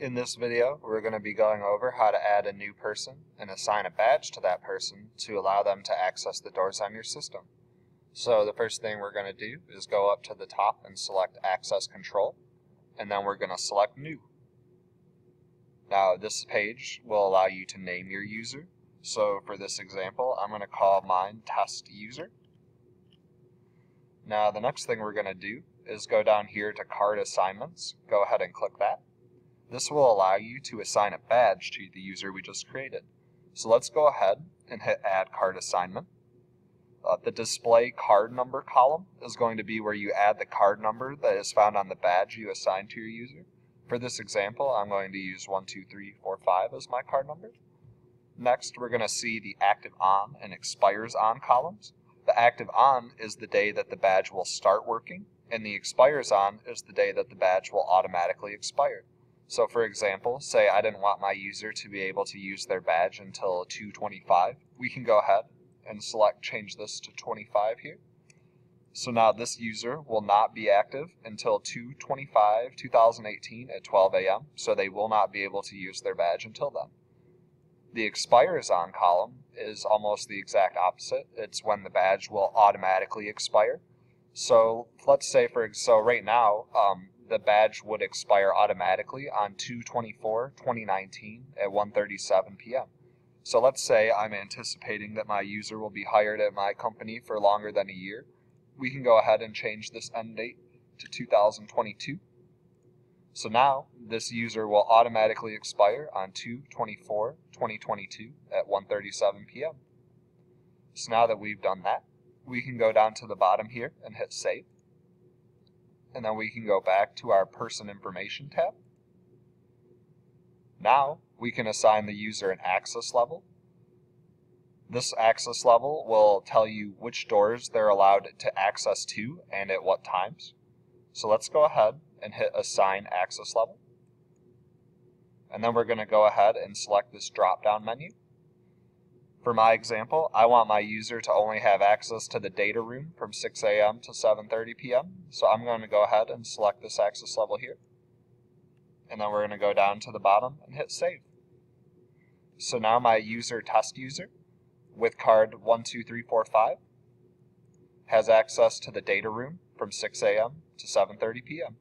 In this video, we're going to be going over how to add a new person and assign a badge to that person to allow them to access the doors on your system. So the first thing we're going to do is go up to the top and select Access Control, and then we're going to select New. Now this page will allow you to name your user. So for this example, I'm going to call mine Test User. Now the next thing we're going to do is go down here to Card Assignments. Go ahead and click that. This will allow you to assign a badge to the user we just created. So let's go ahead and hit Add Card Assignment. Uh, the Display Card Number column is going to be where you add the card number that is found on the badge you assign to your user. For this example, I'm going to use 12345 as my card number. Next, we're going to see the Active On and Expires On columns. The Active On is the day that the badge will start working, and the Expires On is the day that the badge will automatically expire. So for example, say I didn't want my user to be able to use their badge until 225. We can go ahead and select change this to 25 here. So now this user will not be active until 225 2018 at 12 a.m. So they will not be able to use their badge until then. The expires on column is almost the exact opposite. It's when the badge will automatically expire. So let's say for so right now um, the badge would expire automatically on 2-24-2019 at 1.37 p.m. So let's say I'm anticipating that my user will be hired at my company for longer than a year. We can go ahead and change this end date to 2022. So now this user will automatically expire on 2-24-2022 at 1.37 p.m. So now that we've done that, we can go down to the bottom here and hit save and then we can go back to our person information tab. Now we can assign the user an access level. This access level will tell you which doors they're allowed to access to and at what times. So let's go ahead and hit assign access level. And then we're going to go ahead and select this drop down menu for my example, I want my user to only have access to the data room from 6 a.m. to 7.30 p.m. So I'm going to go ahead and select this access level here. And then we're going to go down to the bottom and hit save. So now my user test user with card 12345 has access to the data room from 6 a.m. to 7.30 p.m.